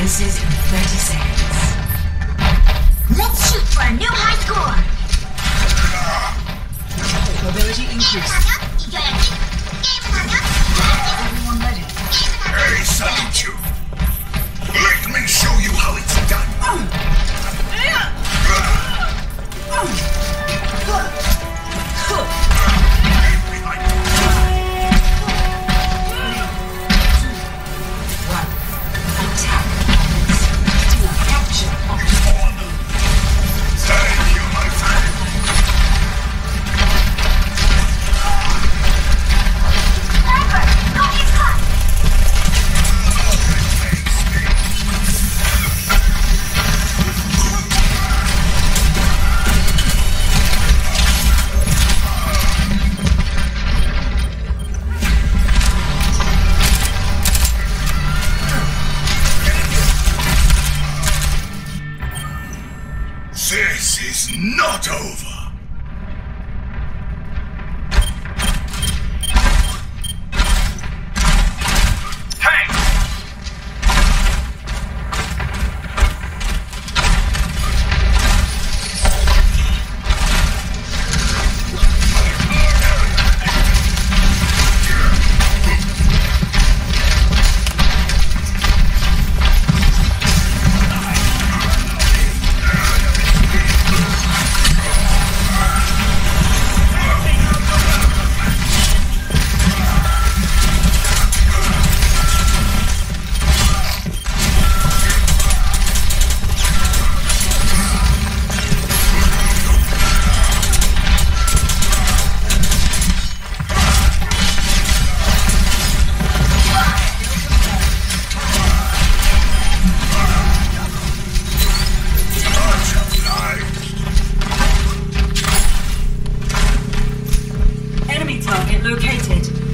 Quizzes in 30 seconds. Let's shoot for a new high score! Mobility increased. This is not over. located.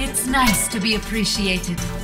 It's nice to be appreciated.